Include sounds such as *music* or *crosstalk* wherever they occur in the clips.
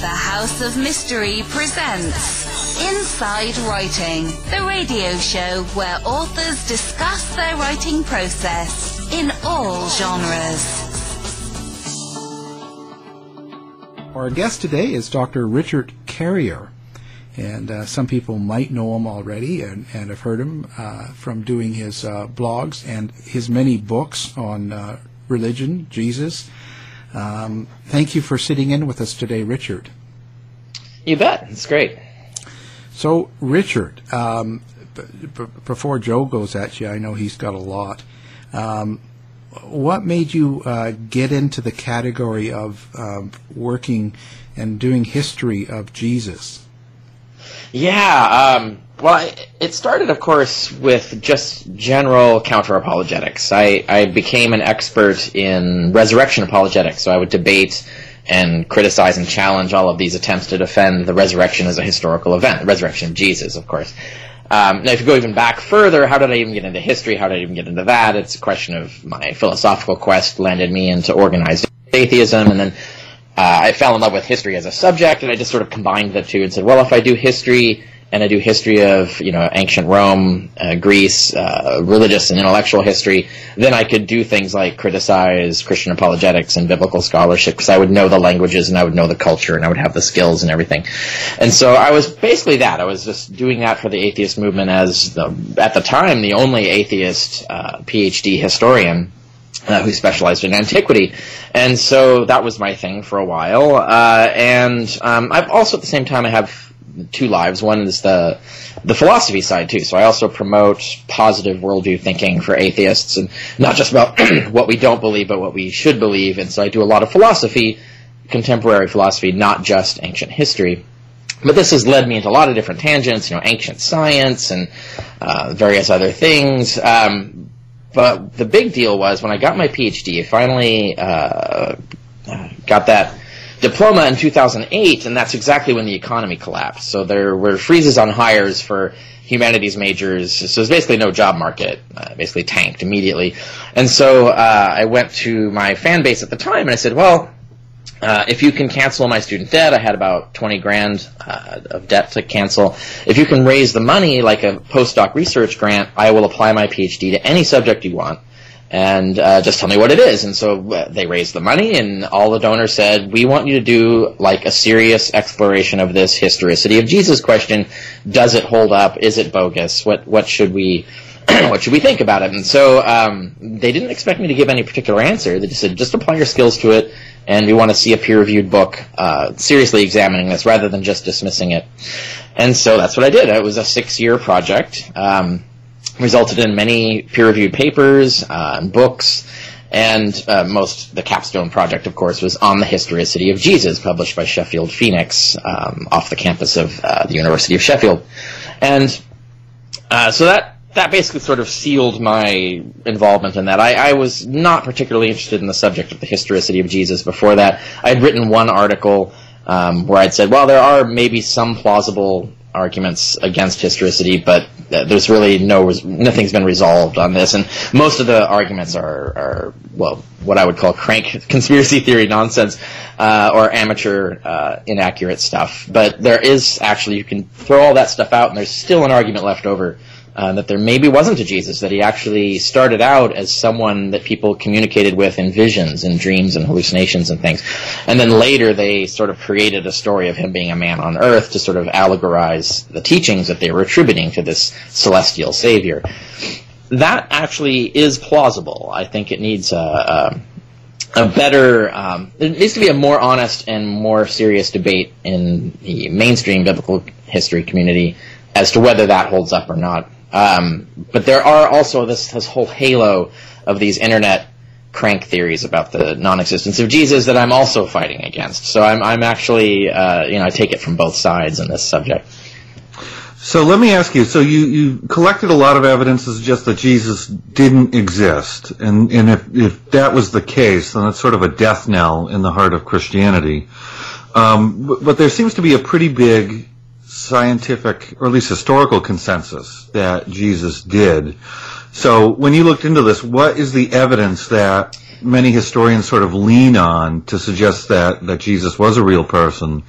The House of Mystery presents Inside Writing, the radio show where authors discuss their writing process in all genres. Our guest today is Dr. Richard Carrier. And uh, some people might know him already and, and have heard him uh, from doing his uh, blogs and his many books on uh, religion, Jesus. Um, thank you for sitting in with us today, Richard. You bet. It's great. So, Richard, um, b- b- before Joe goes at you, I know he's got a lot. Um, what made you uh, get into the category of um, working and doing history of Jesus? Yeah. Um, well, it started, of course, with just general counter apologetics. I, I became an expert in resurrection apologetics, so I would debate and criticize and challenge all of these attempts to defend the resurrection as a historical event, the resurrection of Jesus, of course. Um, now, if you go even back further, how did I even get into history? How did I even get into that? It's a question of my philosophical quest landed me into organized atheism, and then uh, I fell in love with history as a subject, and I just sort of combined the two and said, well, if I do history and I do history of you know ancient Rome, uh, Greece, uh, religious and intellectual history, then I could do things like criticize Christian apologetics and biblical scholarship because I would know the languages and I would know the culture and I would have the skills and everything. And so I was basically that. I was just doing that for the atheist movement as the, at the time the only atheist uh, PhD historian. Uh, who specialized in antiquity, and so that was my thing for a while. Uh, and um, I've also at the same time I have two lives. One is the the philosophy side too. So I also promote positive worldview thinking for atheists, and not just about *clears throat* what we don't believe, but what we should believe. And so I do a lot of philosophy, contemporary philosophy, not just ancient history. But this has led me into a lot of different tangents, you know, ancient science and uh, various other things. Um, but the big deal was when I got my PhD, I finally uh, got that diploma in 2008, and that's exactly when the economy collapsed. So there were freezes on hires for humanities majors. So there's basically no job market, uh, basically tanked immediately. And so uh, I went to my fan base at the time and I said, well, uh, if you can cancel my student debt, I had about 20 grand uh, of debt to cancel. If you can raise the money like a postdoc research grant, I will apply my PhD to any subject you want and uh, just tell me what it is. And so uh, they raised the money, and all the donors said, "We want you to do like a serious exploration of this historicity of Jesus question. Does it hold up? Is it bogus? What what should we?" *clears throat* what should we think about it? And so um, they didn't expect me to give any particular answer. They just said, just apply your skills to it, and we want to see a peer-reviewed book uh, seriously examining this rather than just dismissing it. And so that's what I did. It was a six-year project. Um, resulted in many peer-reviewed papers uh, and books, and uh, most the capstone project, of course, was on the historicity of Jesus, published by Sheffield Phoenix um, off the campus of uh, the University of Sheffield, and uh, so that. That basically sort of sealed my involvement in that. I, I was not particularly interested in the subject of the historicity of Jesus before that. I had written one article um, where I'd said, well, there are maybe some plausible arguments against historicity, but there's really no nothing's been resolved on this, and most of the arguments are, are well, what I would call crank *laughs* conspiracy theory nonsense uh, or amateur uh, inaccurate stuff. But there is actually you can throw all that stuff out, and there's still an argument left over uh, that there maybe wasn't a Jesus, that he actually started out as someone that people communicated with in visions and dreams and hallucinations and things. And then later they sort of created a story of him being a man on earth to sort of allegorize the teachings that they were attributing to this celestial savior. That actually is plausible. I think it needs a, a a better, um, there needs to be a more honest and more serious debate in the mainstream biblical history community as to whether that holds up or not. Um, but there are also this, this whole halo of these internet crank theories about the non-existence of Jesus that I'm also fighting against. So I'm, I'm actually, uh, you know, I take it from both sides in this subject. So let me ask you. So you, you collected a lot of evidence to suggest that Jesus didn't exist, and and if if that was the case, then it's sort of a death knell in the heart of Christianity. Um, but, but there seems to be a pretty big scientific, or at least historical consensus that Jesus did. So when you looked into this, what is the evidence that many historians sort of lean on to suggest that, that Jesus was a real person,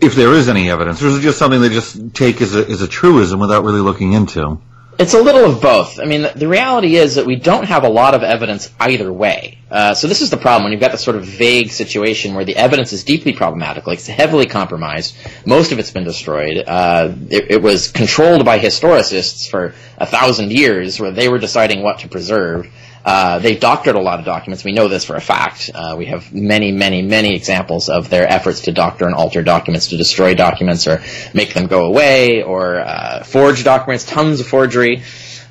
if there is any evidence, or is it just something they just take as a, as a truism without really looking into? It's a little of both. I mean, the, reality is that we don't have a lot of evidence either way. Uh, so this is the problem when you've got this sort of vague situation where the evidence is deeply problematic, like it's heavily compromised. Most of it's been destroyed. Uh, it, it was controlled by historicists for a thousand years, where they were deciding what to preserve. Uh, they doctored a lot of documents. We know this for a fact. Uh, we have many, many, many examples of their efforts to doctor and alter documents, to destroy documents or make them go away, or uh, forge documents. Tons of forgery.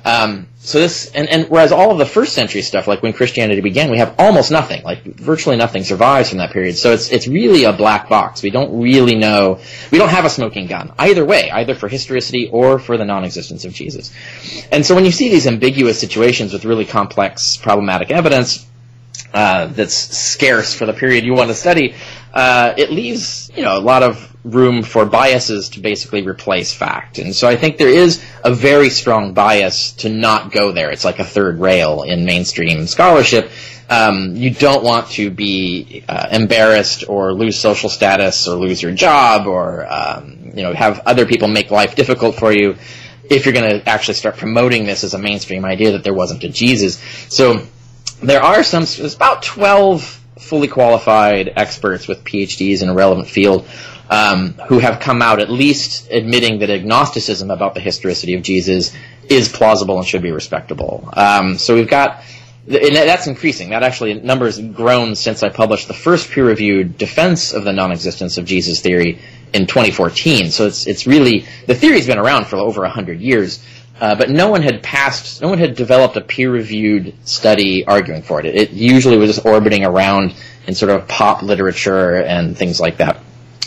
Um, so this, and, and whereas all of the first century stuff, like when Christianity began, we have almost nothing, like virtually nothing survives from that period. So it's, it's really a black box. We don't really know, we don't have a smoking gun, either way, either for historicity or for the non-existence of Jesus. And so when you see these ambiguous situations with really complex, problematic evidence, uh, that's scarce for the period you want to study, uh, it leaves you know a lot of room for biases to basically replace fact. And so I think there is a very strong bias to not go there. It's like a third rail in mainstream scholarship. Um, you don't want to be uh, embarrassed or lose social status or lose your job or um, you know have other people make life difficult for you if you're going to actually start promoting this as a mainstream idea that there wasn't a Jesus. So there are some, there's about 12 fully qualified experts with PhDs in a relevant field um, who have come out at least admitting that agnosticism about the historicity of Jesus is plausible and should be respectable. Um, so we've got, and that's increasing. That actually number has grown since I published the first peer-reviewed defense of the non-existence of Jesus theory in 2014. So it's it's really the theory's been around for over hundred years. Uh, but no one had passed, no one had developed a peer-reviewed study arguing for it. it. It usually was just orbiting around in sort of pop literature and things like that.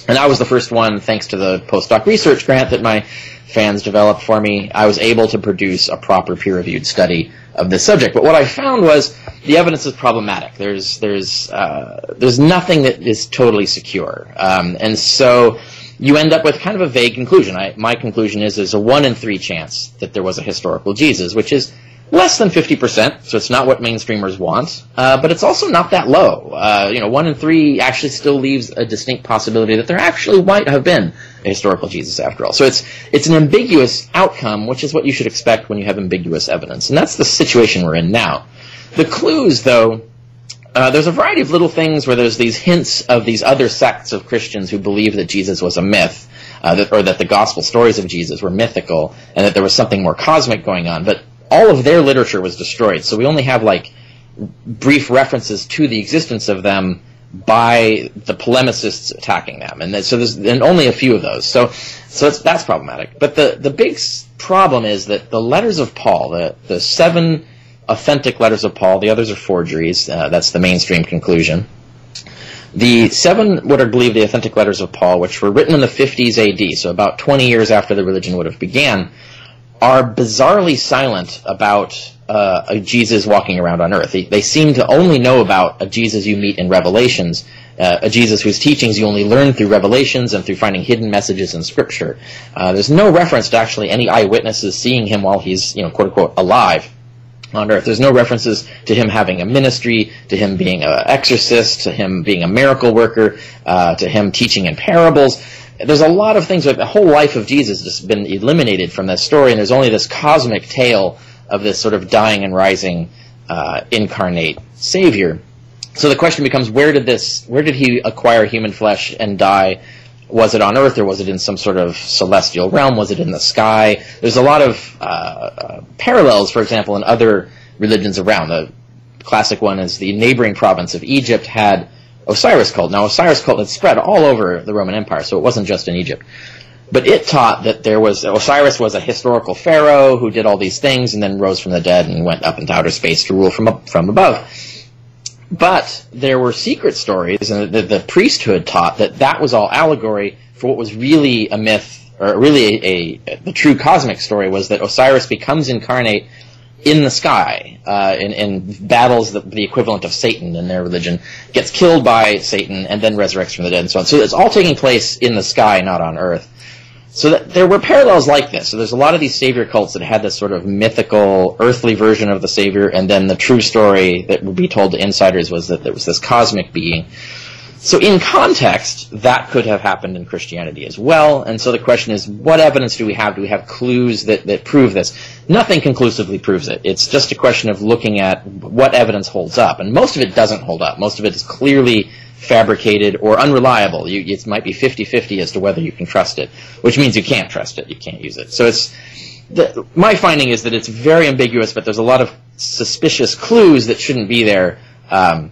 And I was the first one, thanks to the postdoc research grant that my fans developed for me, I was able to produce a proper peer-reviewed study of this subject. But what I found was the evidence is problematic. There's there's uh, there's nothing that is totally secure, um, and so you end up with kind of a vague conclusion. I, my conclusion is there's a one in three chance that there was a historical Jesus, which is less than 50%, so it's not what mainstreamers want, uh, but it's also not that low. Uh, you know, one in three actually still leaves a distinct possibility that there actually might have been a historical Jesus after all. So it's, it's an ambiguous outcome, which is what you should expect when you have ambiguous evidence. And that's the situation we're in now. The clues, though, uh, there's a variety of little things where there's these hints of these other sects of Christians who believe that Jesus was a myth, uh, that, or that the gospel stories of Jesus were mythical, and that there was something more cosmic going on. But all of their literature was destroyed, so we only have like brief references to the existence of them by the polemicists attacking them, and so there's and only a few of those. So, so that's problematic. But the the big problem is that the letters of Paul, the the seven authentic letters of Paul. The others are forgeries. Uh, that's the mainstream conclusion. The seven what are believed the authentic letters of Paul, which were written in the 50s AD, so about 20 years after the religion would have began, are bizarrely silent about uh, a Jesus walking around on earth. They, they, seem to only know about a Jesus you meet in Revelations, uh, a Jesus whose teachings you only learn through Revelations and through finding hidden messages in Scripture. Uh, there's no reference to actually any eyewitnesses seeing him while he's, you know, quote unquote, alive on earth. There's no references to him having a ministry, to him being an exorcist, to him being a miracle worker, uh, to him teaching in parables. There's a lot of things. Like the whole life of Jesus has been eliminated from this story, and there's only this cosmic tale of this sort of dying and rising uh, incarnate Savior. So the question becomes, where did this? Where did he acquire human flesh and die? Was it on Earth or was it in some sort of celestial realm? Was it in the sky? There's a lot of uh, uh, parallels, for example, in other religions around. The classic one is the neighboring province of Egypt had Osiris cult. Now, Osiris cult had spread all over the Roman Empire, so it wasn't just in Egypt. But it taught that there was Osiris was a historical pharaoh who did all these things and then rose from the dead and went up into outer space to rule from from above. But there were secret stories, and the, the, priesthood taught that that was all allegory for what was really a myth, or really a, a the true cosmic story was that Osiris becomes incarnate in the sky uh, in, in, battles the, the, equivalent of Satan in their religion, gets killed by Satan and then resurrects from the dead and so on. So it's all taking place in the sky, not on Earth. So that there were parallels like this. So there's a lot of these savior cults that had this sort of mythical, earthly version of the savior, and then the true story that would be told to insiders was that there was this cosmic being. So in context, that could have happened in Christianity as well. And so the question is, what evidence do we have? Do we have clues that, that prove this? Nothing conclusively proves it. It's just a question of looking at what evidence holds up. And most of it doesn't hold up. Most of it is clearly fabricated or unreliable. You, it might be 50-50 as to whether you can trust it, which means you can't trust it. You can't use it. So it's the, my finding is that it's very ambiguous, but there's a lot of suspicious clues that shouldn't be there um,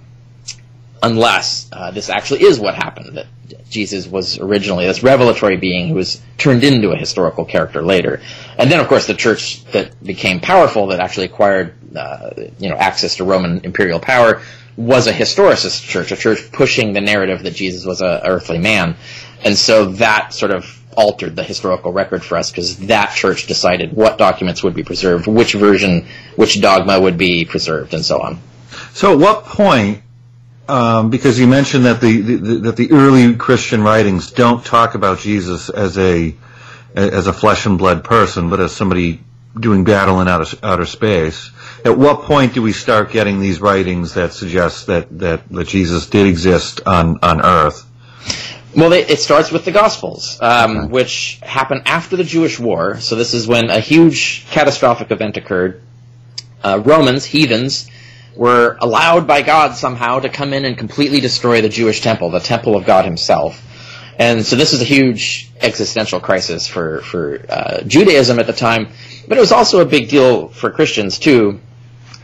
unless uh, this actually is what happened. That Jesus was originally this revelatory being who was turned into a historical character later, and then of course the church that became powerful, that actually acquired uh, you know access to Roman imperial power, was a historicist church, a church pushing the narrative that Jesus was a earthly man, and so that sort of altered the historical record for us because that church decided what documents would be preserved, which version, which dogma would be preserved, and so on. So, at what point? Um, because you mentioned that the, the, that the early Christian writings don't talk about Jesus as a as a flesh and blood person, but as somebody doing battle in outer, outer space. At what point do we start getting these writings that suggest that, that, that Jesus did exist on, on Earth? Well, they, it starts with the Gospels, um, okay. which happen after the Jewish War. So this is when a huge catastrophic event occurred. Uh, Romans, heathens, were allowed by God somehow to come in and completely destroy the Jewish temple, the temple of God Himself. And so this is a huge existential crisis for for uh, Judaism at the time, but it was also a big deal for Christians too.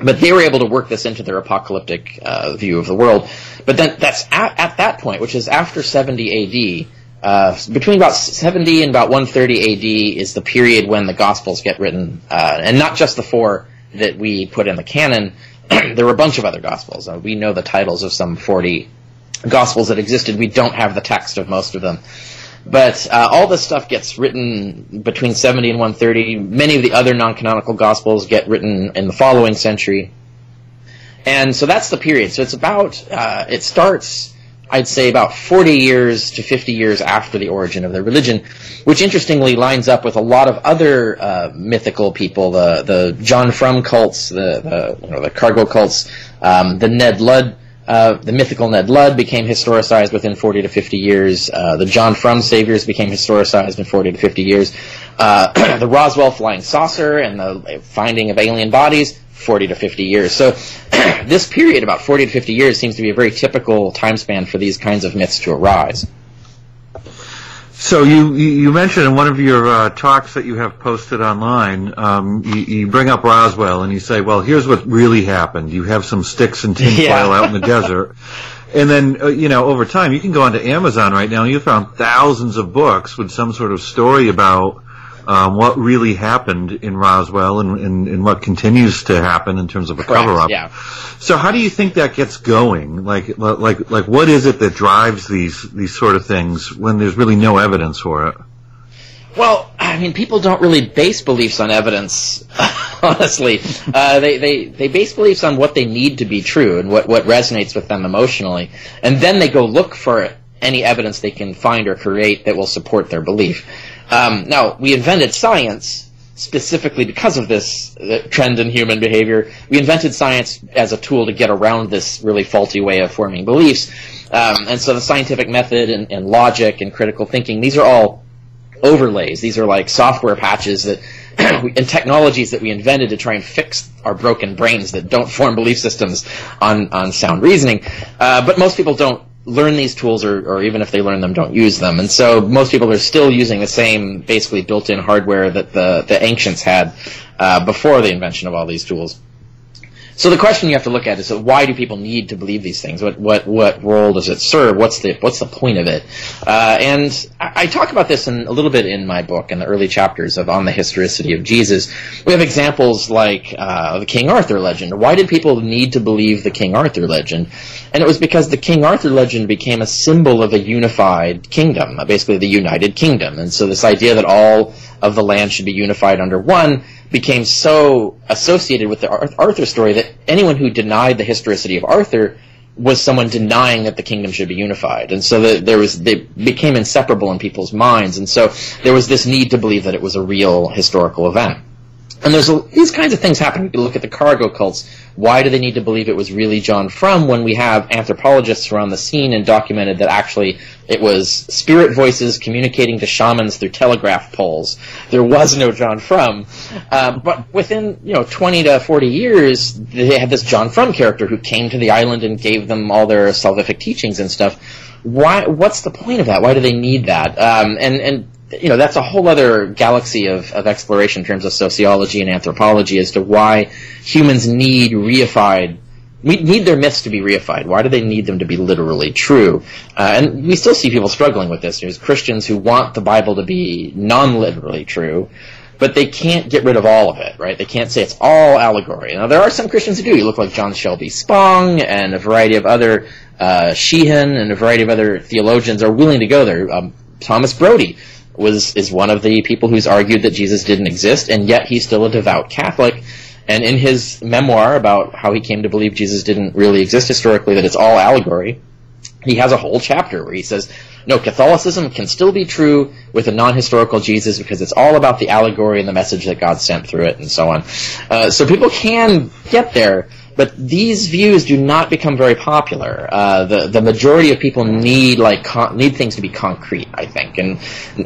But they were able to work this into their apocalyptic uh, view of the world. But then that's at, at, that point, which is after 70 AD. Uh, between about 70 and about 130 AD is the period when the Gospels get written, uh, and not just the four that we put in the canon. *clears throat* there were a bunch of other Gospels. Uh, we know the titles of some 40 Gospels that existed. We don't have the text of most of them. But uh, all this stuff gets written between 70 and 130. Many of the other non-canonical Gospels get written in the following century. And so that's the period. So it's about, uh, it starts, I'd say, about 40 years to 50 years after the origin of the religion, which interestingly lines up with a lot of other uh, mythical people, the, the John Frum cults, the, the, you know, the cargo cults, um, the Ned Ludd uh, the mythical Ned Ludd became historicized within 40 to 50 years. Uh, the John Frum Saviors became historicized in 40 to 50 years. Uh, *clears throat* the Roswell Flying Saucer and the finding of alien bodies, 40 to 50 years. So *clears throat* this period, about 40 to 50 years, seems to be a very typical time span for these kinds of myths to arise. So you you mentioned in one of your uh, talks that you have posted online, um, you, you, bring up Roswell and you say, well, here's what really happened. You have some sticks and tinfoil yeah. out in the *laughs* desert. And then, uh, you know, over time, you can go onto Amazon right now and you found thousands of books with some sort of story about um, what really happened in Roswell and, and, and, what continues to happen in terms of a cover up. Yeah. So how do you think that gets going? Like, like, like, what is it that drives these these sort of things when there's really no evidence for it? Well, I mean, people don't really base beliefs on evidence, *laughs* honestly. Uh, they, they, they base beliefs on what they need to be true and what, what resonates with them emotionally. And then they go look for any evidence they can find or create that will support their belief. Um, now, we invented science specifically because of this uh, trend in human behavior. We invented science as a tool to get around this really faulty way of forming beliefs. Um, and so the scientific method and, and logic and critical thinking, these are all overlays. These are like software patches that *clears throat* and technologies that we invented to try and fix our broken brains that don't form belief systems on, on sound reasoning. Uh, but most people don't learn these tools or, or even if they learn them don't use them. And so most people are still using the same basically built-in hardware that the, the ancients had uh, before the invention of all these tools so the question you have to look at is why do people need to believe these things? What what what role does it serve? What's the what's the point of it? Uh, and I, I, talk about this in a little bit in my book in the early chapters of on the historicity of Jesus. We have examples like uh, the King Arthur legend. Why did people need to believe the King Arthur legend? And it was because the King Arthur legend became a symbol of a unified kingdom, basically the United Kingdom. And so this idea that all of the land should be unified under one became so associated with the Arthur story that anyone who denied the historicity of Arthur was someone denying that the kingdom should be unified, and so the, there was they became inseparable in people's minds, and so there was this need to believe that it was a real historical event. And there's a, these kinds of things happen. You look at the cargo cults. Why do they need to believe it was really John Frum when we have anthropologists around the scene and documented that actually it was spirit voices communicating to shamans through telegraph poles? There was no John Frum. Uh, but within you know 20 to 40 years, they had this John Frum character who came to the island and gave them all their salvific teachings and stuff. Why? What's the point of that? Why do they need that? Um, and and you know, that's a whole other galaxy of, of exploration in terms of sociology and anthropology as to why humans need reified, we need their myths to be reified. Why do they need them to be literally true? Uh, and we still see people struggling with this. There's Christians who want the Bible to be non-literally true, but they can't get rid of all of it, right? They can't say it's all allegory. Now, there are some Christians who do. You look like John Shelby Spong and a variety of other, uh, Sheehan and a variety of other theologians are willing to go there. Um, Thomas Brodie was is one of the people who's argued that Jesus didn't exist, and yet he's still a devout Catholic. And in his memoir about how he came to believe Jesus didn't really exist historically, that it's all allegory, he has a whole chapter where he says, no, Catholicism can still be true with a non-historical Jesus because it's all about the allegory and the message that God sent through it and so on. Uh, so people can get there, but these views do not become very popular. Uh, the the majority of people need like con- need things to be concrete, I think, and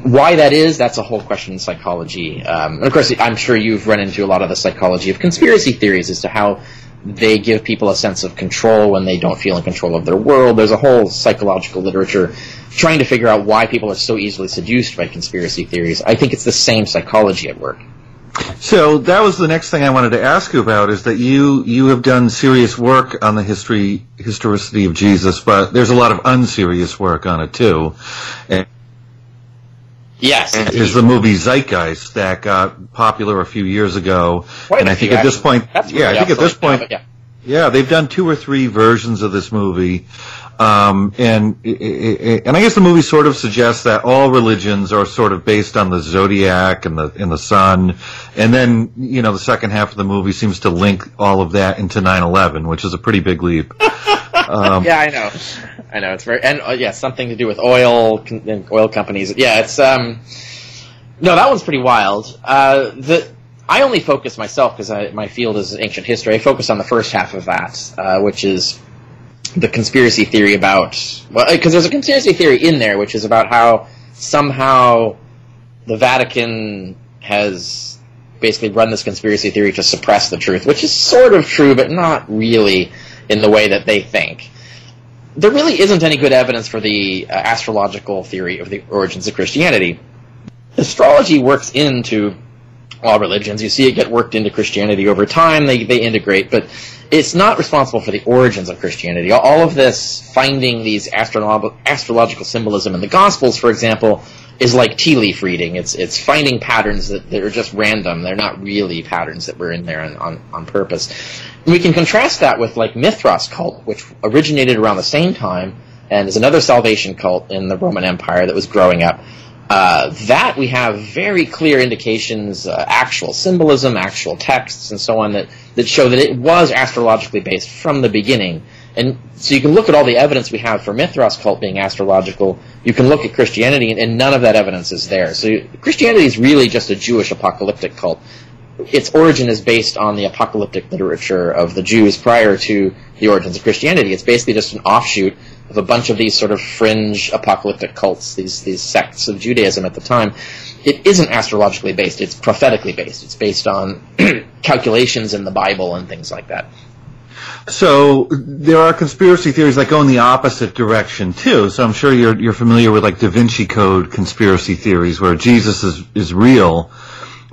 why that is that's a whole question in psychology. Um, and of course, I'm sure you've run into a lot of the psychology of conspiracy theories as to how they give people a sense of control when they don't feel in control of their world. There's a whole psychological literature trying to figure out why people are so easily seduced by conspiracy theories. I think it's the same psychology at work. So that was the next thing I wanted to ask you about is that you you have done serious work on the history historicity of Jesus, but there's a lot of unserious work on it too. And yes, is the movie Zeitgeist that got popular a few years ago, Quite and I think few, at this point, yeah, I think at this point, yeah. yeah, they've done two or three versions of this movie. Um, and and I guess the movie sort of suggests that all religions are sort of based on the zodiac and the and the sun, and then you know the second half of the movie seems to link all of that into 9/11, which is a pretty big leap. *laughs* Um, yeah, I know. I know it's very and uh, yeah, something to do with oil and oil companies. Yeah, it's um. No, that one's pretty wild. Uh, the I only focus myself because my field is ancient history. I focus on the first half of that, uh, which is the conspiracy theory about well, because there's a conspiracy theory in there, which is about how somehow the Vatican has basically run this conspiracy theory to suppress the truth, which is sort of true, but not really in the way that they think. There really isn't any good evidence for the uh, astrological theory of the origins of Christianity. Astrology works into all religions. You see it get worked into Christianity over time. They they integrate, but it's not responsible for the origins of Christianity. All of this finding these astrolo- astrological symbolism in the Gospels, for example, is like tea leaf reading. It's it's finding patterns that, that are just random. They're not really patterns that were in there on, on, on purpose. We can contrast that with like Mithras cult, which originated around the same time and is another salvation cult in the Roman Empire that was growing up. Uh, that we have very clear indications, uh, actual symbolism, actual texts, and so on that, that show that it was astrologically based from the beginning. And so you can look at all the evidence we have for Mithras cult being astrological. You can look at Christianity, and, and none of that evidence is there. So Christianity is really just a Jewish apocalyptic cult. Its origin is based on the apocalyptic literature of the Jews prior to the origins of Christianity. It's basically just an offshoot of a bunch of these sort of fringe apocalyptic cults, these these sects of Judaism at the time. It isn't astrologically based; it's prophetically based. It's based on *clears throat* calculations in the Bible and things like that. So there are conspiracy theories that go in the opposite direction too. So I'm sure you're you're familiar with like Da Vinci Code conspiracy theories, where Jesus is is real,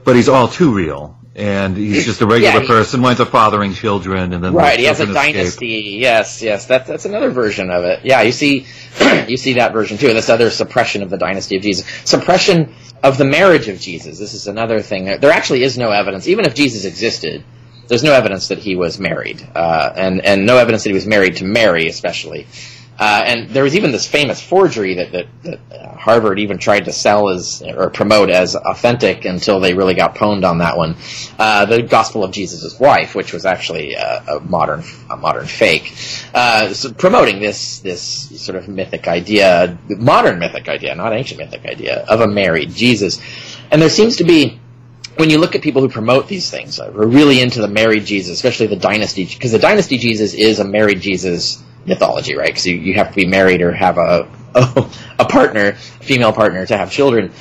but he's all too real, and he's just a regular Yeah, he- person, winds up fathering children, and then Right, he has a escape. dynasty. Yes, yes, that, that's another version of it. Yeah, you see, *clears throat* you see that version too. This other suppression of the dynasty of Jesus, suppression of the marriage of Jesus. This is another thing. There actually is no evidence, even if Jesus existed. There's no evidence that he was married, uh, and and no evidence that he was married to Mary, especially. Uh, and there was even this famous forgery that, that, that uh, Harvard even tried to sell as or promote as authentic until they really got pwned on that one. Uh, the Gospel of Jesus' Wife, which was actually a, a modern a modern fake, uh, so promoting this this sort of mythic idea, modern mythic idea, not ancient mythic idea of a married Jesus. And there seems to be when you look at people who promote these things, uh, we're really into the married Jesus, especially the dynasty, because the dynasty Jesus is a married Jesus mythology, right? Because you, you have to be married or have a a, *laughs* a partner, a female partner, to have children.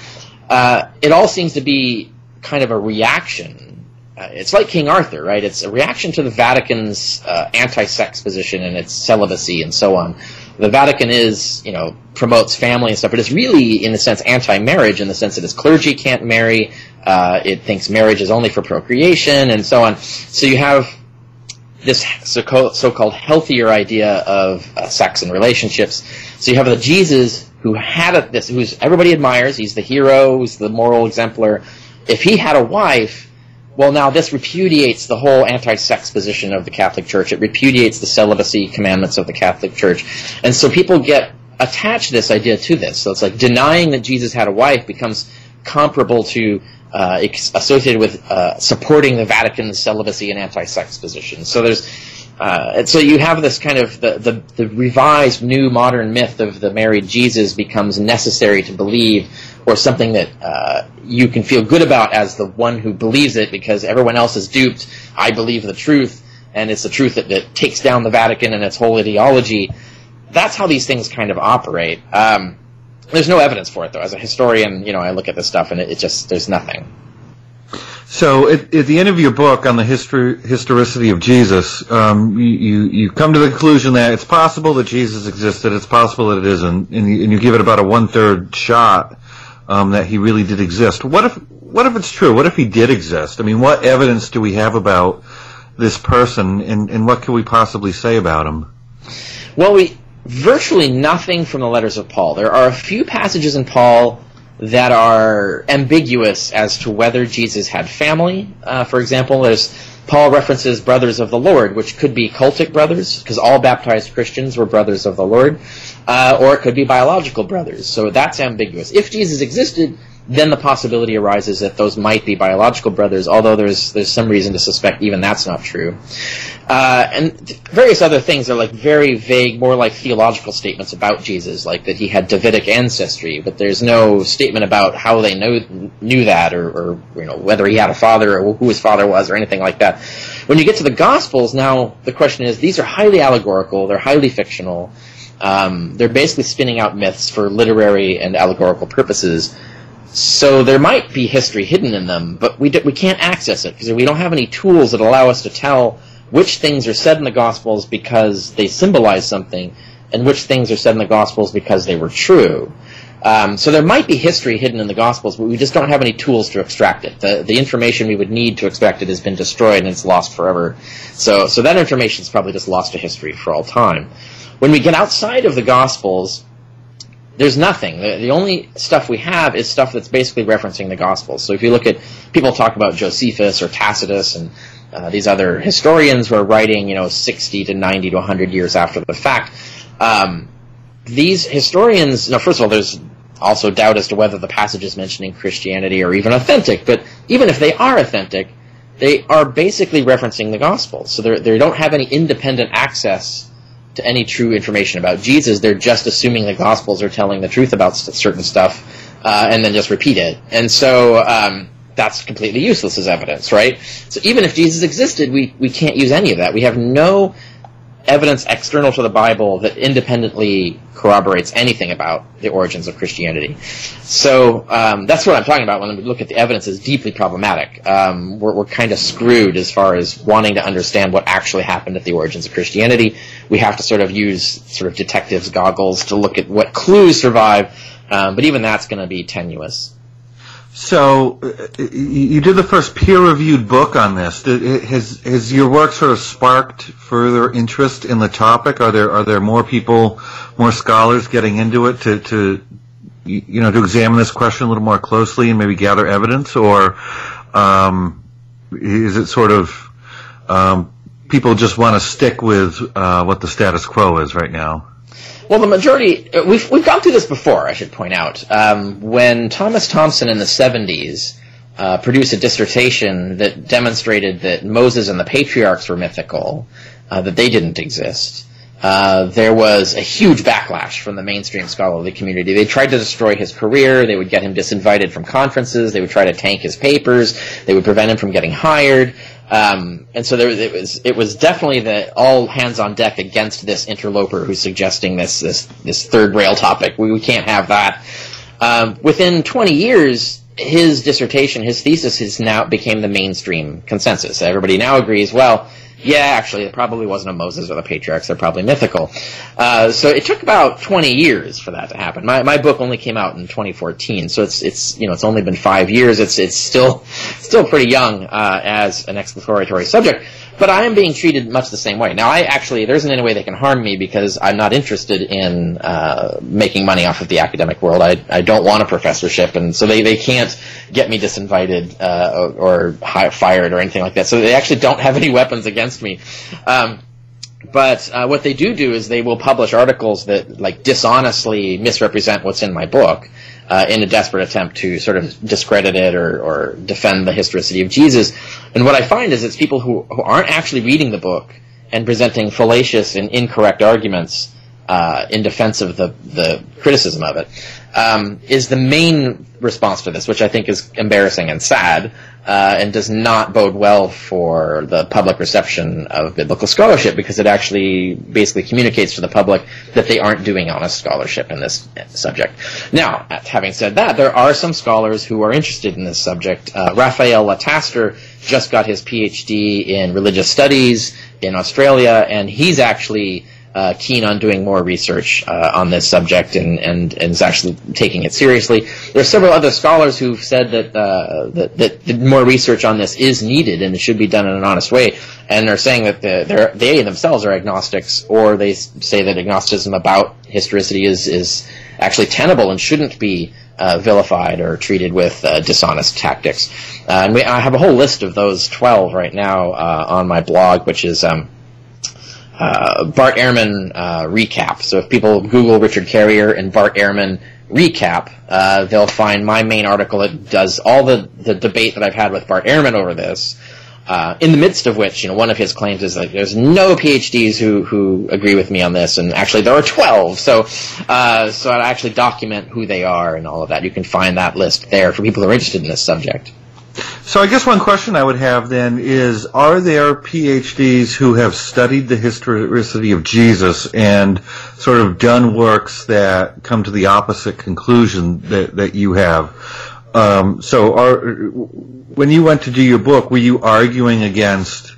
Uh, it all seems to be kind of a reaction. Uh, it's like King Arthur, right? It's a reaction to the Vatican's uh, anti-sex position and its celibacy and so on. The Vatican is, you know, promotes family and stuff, but it's really, in a sense, anti-marriage in the sense that its clergy can't marry. Uh, it thinks marriage is only for procreation and so on. So you have this so-called healthier idea of uh, sex and relationships. So you have the Jesus who had a, this, who's everybody admires. He's the hero, who's the moral exemplar. If he had a wife, well, now this repudiates the whole anti-sex position of the Catholic Church. It repudiates the celibacy commandments of the Catholic Church, and so people get attached this idea to this. So it's like denying that Jesus had a wife becomes comparable to uh, associated with uh, supporting the Vatican's celibacy and anti-sex position. So there's, uh, so you have this kind of the, the, the revised new modern myth of the married Jesus becomes necessary to believe, or something that uh, you can feel good about as the one who believes it because everyone else is duped. I believe the truth, and it's the truth that, that takes down the Vatican and its whole ideology. That's how these things kind of operate. Um, there's no evidence for it, though. As a historian, you know, I look at this stuff and it, it just there's nothing. So, at, at, the end of your book on the history, historicity of Jesus, um, you, you come to the conclusion that it's possible that Jesus existed, it's possible that it isn't, and you, and you give it about a one third shot um, that he really did exist. What if what if it's true? What if he did exist? I mean, what evidence do we have about this person, and, and what can we possibly say about him? Well, we virtually nothing from the letters of Paul. There are a few passages in Paul that are ambiguous as to whether Jesus had family. Uh, for example, there's Paul references brothers of the Lord, which could be cultic brothers, because all baptized Christians were brothers of the Lord, uh, or it could be biological brothers. So that's ambiguous. If Jesus existed, then the possibility arises that those might be biological brothers, although there's there's some reason to suspect even that's not true. Uh, and various other things are like very vague, more like theological statements about Jesus, like that he had Davidic ancestry, but there's no statement about how they know, knew that, or, or you know whether he had a father or who his father was, or anything like that. When you get to the Gospels, now the question is these are highly allegorical, they're highly fictional. Um, they're basically spinning out myths for literary and allegorical purposes. So there might be history hidden in them, but we, we can't access it because we don't have any tools that allow us to tell which things are said in the Gospels because they symbolize something, and which things are said in the Gospels because they were true. Um, so there might be history hidden in the Gospels, but we just don't have any tools to extract it. The, the information we would need to extract it has been destroyed and it's lost forever. So, so that information is probably just lost to history for all time. When we get outside of the Gospels, there's nothing. The, the, only stuff we have is stuff that's basically referencing the Gospels. So if you look at people talk about Josephus or Tacitus and uh, these other historians who are writing, you know, 60 to 90 to 100 years after the fact, um, these historians, know, first of all, there's also doubt as to whether the passages mentioning Christianity are even authentic. But even if they are authentic, they are basically referencing the Gospels. So they don't have any independent access to any true information about Jesus. They're just assuming the Gospels are telling the truth about certain stuff, uh, and then just repeat it. And so um, that's completely useless as evidence, right? So even if Jesus existed, we we can't use any of that. We have no evidence external to the Bible that independently corroborates anything about the origins of Christianity. So um, that's what I'm talking about when we look at the evidence as deeply problematic. Um, we're, we're kind of screwed as far as wanting to understand what actually happened at the origins of Christianity. We have to sort of use sort of detectives' goggles to look at what clues survive, um, but even that's going to be tenuous. So uh, you did the first peer-reviewed book on this. Has has your work sort of sparked further interest in the topic? Are there are there more people, more scholars getting into it to to you know to examine this question a little more closely and maybe gather evidence, or um, is it sort of um, people just want to stick with uh, what the status quo is right now? Well, the majority uh, we've we've gone through this before. I should point out um, when Thomas Thompson in the '70s uh, produced a dissertation that demonstrated that Moses and the patriarchs were mythical, uh, that they didn't exist. Uh, there was a huge backlash from the mainstream scholarly community. They tried to destroy his career. They would get him disinvited from conferences. They would try to tank his papers. They would prevent him from getting hired. Um, and so there, it was it was definitely the all hands on deck against this interloper who's suggesting this this this third rail topic. We, we can't have that. Um, within 20 years, his dissertation, his thesis, is now became the mainstream consensus. Everybody now agrees. Well, yeah, actually, it probably wasn't a Moses or the patriarchs. They're probably mythical. Uh, so it took about 20 years for that to happen. My, my book only came out in 2014, so it's it's you know it's only been five years. It's it's still *laughs* still pretty young uh, as an exploratory subject but I am being treated much the same way. Now, I actually, there isn't any way they can harm me because I'm not interested in uh, making money off of the academic world. I, I don't want a professorship, and so they, they can't get me disinvited uh, or, or fired or anything like that. So they actually don't have any weapons against me. Um, but uh, what they do do is they will publish articles that like dishonestly misrepresent what's in my book uh, in a desperate attempt to sort of discredit it or, or defend the historicity of Jesus. And what I find is it's people who, who aren't actually reading the book and presenting fallacious and incorrect arguments uh, in defense of the, the criticism of it um, is the main response to this, which I think is embarrassing and sad uh, and does not bode well for the public reception of biblical scholarship because it actually basically communicates to the public that they aren't doing honest scholarship in this subject. Now, having said that, there are some scholars who are interested in this subject. Uh, Raphael Lataster just got his PhD in religious studies in Australia, and he's actually uh, keen on doing more research uh, on this subject and, and, and is actually taking it seriously. There are several other scholars who've said that, uh, that, that more research on this is needed and it should be done in an honest way, and are saying that the, they themselves are agnostics, or they say that agnosticism about historicity is, is actually tenable and shouldn't be uh, vilified or treated with uh, dishonest tactics. Uh, and we, I have a whole list of those 12 right now uh, on my blog, which is um, uh, Bart Ehrman uh, recap. So if people Google Richard Carrier and Bart Ehrman recap, uh, they'll find my main article that does all the, the debate that I've had with Bart Ehrman over this. Uh, in the midst of which, you know, one of his claims is that there's no PhDs who, who agree with me on this, and actually there are 12. So, uh, so I actually document who they are and all of that. You can find that list there for people who are interested in this subject. So I guess one question I would have then is, are there PhDs who have studied the historicity of Jesus and sort of done works that come to the opposite conclusion that, that you have? Um, so are, when you went to do your book, were you arguing against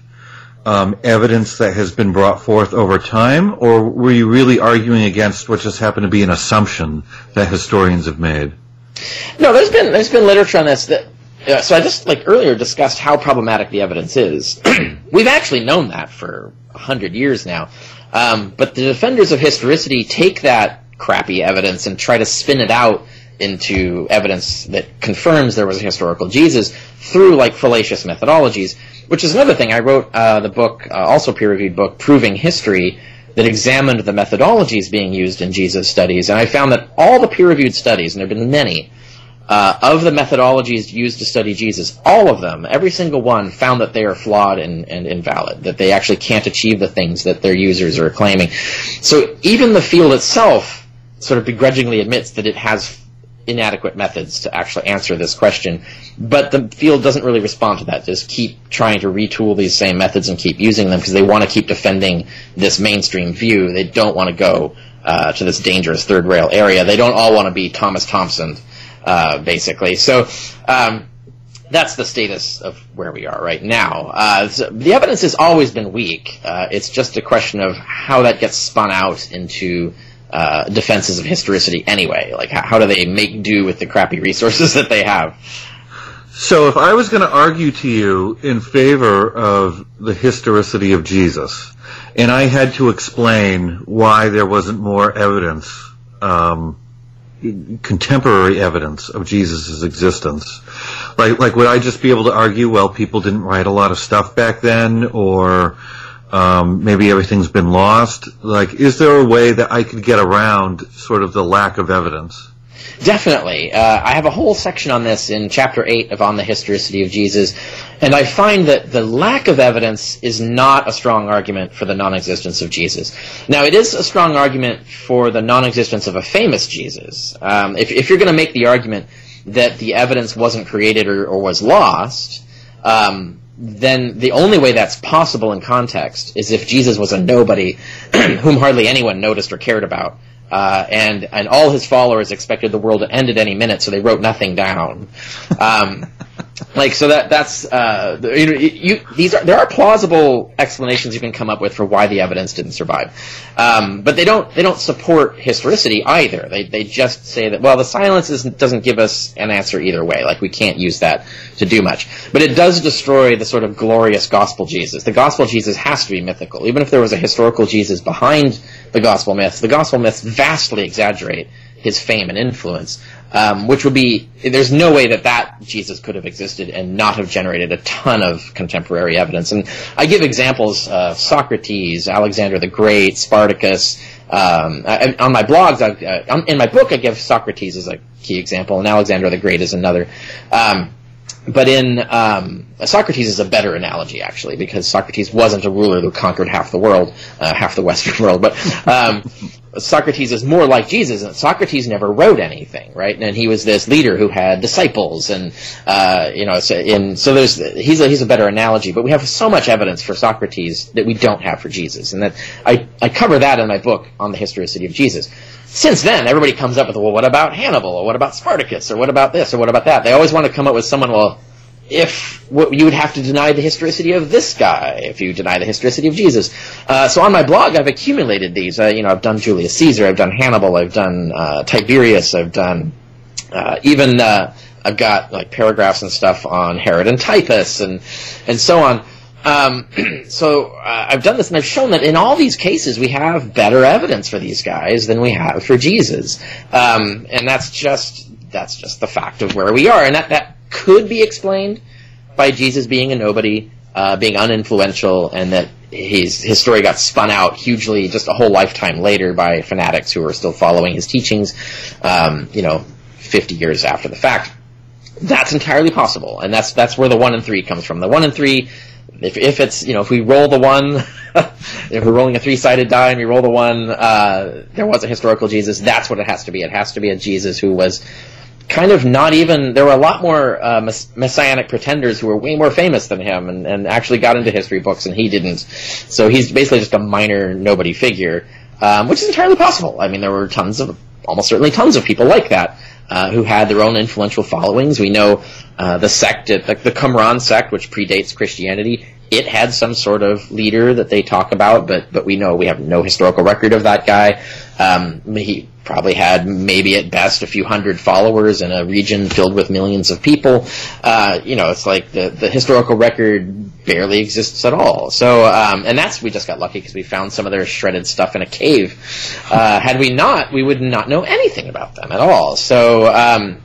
um, evidence that has been brought forth over time, or were you really arguing against what just happened to be an assumption that historians have made? No, there's been there's been literature on this that so I just like earlier discussed how problematic the evidence is. *clears throat* We've actually known that for a hundred years now, um, but the defenders of historicity take that crappy evidence and try to spin it out into evidence that confirms there was a historical Jesus through like fallacious methodologies. Which is another thing. I wrote uh, the book, uh, also peer-reviewed book, Proving History, that examined the methodologies being used in Jesus studies, and I found that all the peer-reviewed studies, and there have been many, uh, of the methodologies used to study Jesus, all of them, every single one, found that they are flawed and, and invalid, that they actually can't achieve the things that their users are claiming. So even the field itself sort of begrudgingly admits that it has inadequate methods to actually answer this question, but the field doesn't really respond to that. Just keep trying to retool these same methods and keep using them because they want to keep defending this mainstream view. They don't want to go uh, to this dangerous third rail area. They don't all want to be Thomas Thompson uh, basically. So um, that's the status of where we are right now. Uh, so the evidence has always been weak. Uh, it's just a question of how that gets spun out into uh, defenses of historicity anyway. Like, how, how do they make do with the crappy resources *laughs* that they have? So, if I was going to argue to you in favor of the historicity of Jesus, and I had to explain why there wasn't more evidence um, contemporary evidence of Jesus' existence. Like, like would I just be able to argue, well, people didn't write a lot of stuff back then, or Um, maybe everything's been lost. Like, is there a way that I could get around sort of the lack of evidence? Definitely. Uh, I have a whole section on this in chapter 8 of On the Historicity of Jesus, and I find that the lack of evidence is not a strong argument for the non-existence of Jesus. Now, it is a strong argument for the non-existence of a famous Jesus. Um, if, if, you're going to make the argument that the evidence wasn't created or, or was lost, um, then the only way that's possible in context is if Jesus was a nobody *clears throat* whom hardly anyone noticed or cared about. Uh, and and all his followers expected the world to end at any minute, so they wrote nothing down. Um, *laughs* like so that that's uh, you know you, these are there are plausible explanations you can come up with for why the evidence didn't survive, um, but they don't they don't support historicity either. They they just say that well the silence doesn't give us an answer either way. Like we can't use that to do much, but it does destroy the sort of glorious gospel Jesus. The gospel Jesus has to be mythical, even if there was a historical Jesus behind the gospel myths. The gospel myths vastly exaggerate his fame and influence, um, which would be there's no way that that Jesus could have existed and not have generated a ton of contemporary evidence. And I give examples of Socrates, Alexander the Great, Spartacus. Um, I, on my blogs, I, in my book, I give Socrates as a key example, and Alexander the Great is another. Um, but in um, Socrates is a better analogy actually because Socrates wasn't a ruler who conquered half the world, uh, half the Western world, but um, *laughs* Socrates is more like Jesus. And Socrates never wrote anything, right? And he was this leader who had disciples, and uh, you know, so, in, so there's he's a, he's a better analogy. But we have so much evidence for Socrates that we don't have for Jesus, and that I I cover that in my book on the historicity of Jesus since then, everybody comes up with, well, what about Hannibal, or what about Spartacus, or what about this, or what about that? They always want to come up with someone, well, if you would have to deny the historicity of this guy, if you deny the historicity of Jesus. Uh, so on my blog, I've accumulated these. Uh, you know, I've done Julius Caesar, I've done Hannibal, I've done uh, Tiberius, I've done uh, even uh, I've got like paragraphs and stuff on Herod and Titus, and and so on. Um, *clears throat* so uh, I've done this, and I've shown that in all these cases we have better evidence for these guys than we have for Jesus, um, and that's just that's just the fact of where we are, and that that could be explained by Jesus being a nobody, uh, being uninfluential, and that his his story got spun out hugely just a whole lifetime later by fanatics who are still following his teachings, um, you know, 50 years after the fact. That's entirely possible, and that's that's where the one and three comes from. The one and three if, if it's you know if we roll the one, *laughs* if we're rolling a three sided die and we roll the one, uh, there was a historical Jesus. That's what it has to be. It has to be a Jesus who was kind of not even. There were a lot more uh, messianic pretenders who were way more famous than him and, and actually got into history books, and he didn't. So he's basically just a minor nobody figure, um, which is entirely possible. I mean, there were tons of almost certainly tons of people like that. Uh, who had their own influential followings. We know uh, the sect, the Qumran sect, which predates Christianity, it had some sort of leader that they talk about, but but we know we have no historical record of that guy. Um, he probably had maybe at best a few hundred followers in a region filled with millions of people. Uh, you know, it's like the the historical record barely exists at all. So, um, and that's we just got lucky because we found some of their shredded stuff in a cave. Uh, had we not, we would not know anything about them at all. So, um,